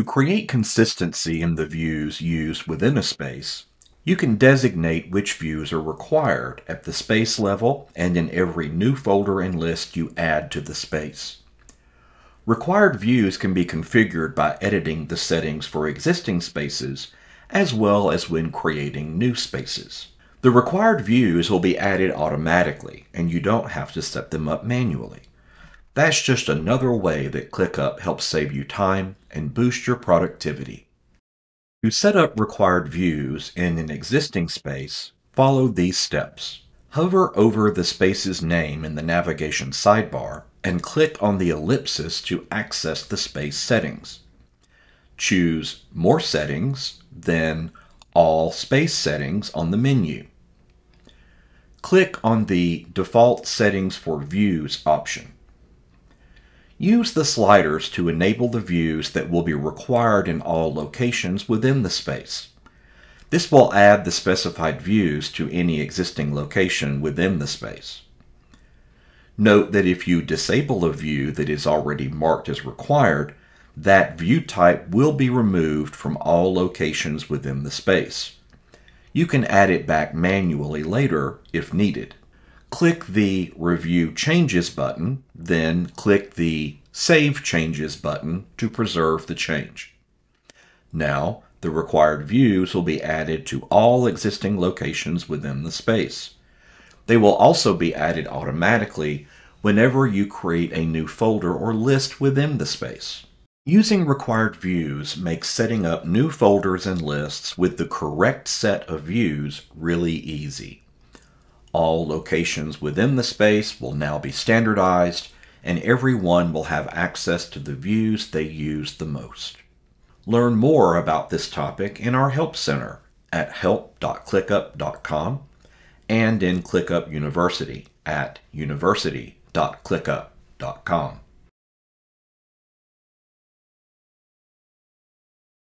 To create consistency in the views used within a space, you can designate which views are required at the space level and in every new folder and list you add to the space. Required views can be configured by editing the settings for existing spaces as well as when creating new spaces. The required views will be added automatically and you don't have to set them up manually. That's just another way that ClickUp helps save you time and boost your productivity. To set up required views in an existing space, follow these steps. Hover over the space's name in the navigation sidebar and click on the ellipsis to access the space settings. Choose More Settings, then All Space Settings on the menu. Click on the Default Settings for Views option. Use the sliders to enable the views that will be required in all locations within the space. This will add the specified views to any existing location within the space. Note that if you disable a view that is already marked as required, that view type will be removed from all locations within the space. You can add it back manually later if needed click the Review Changes button, then click the Save Changes button to preserve the change. Now, the required views will be added to all existing locations within the space. They will also be added automatically whenever you create a new folder or list within the space. Using required views makes setting up new folders and lists with the correct set of views really easy. All locations within the space will now be standardized, and everyone will have access to the views they use the most. Learn more about this topic in our Help Center at help.clickup.com and in ClickUp University at university.clickup.com.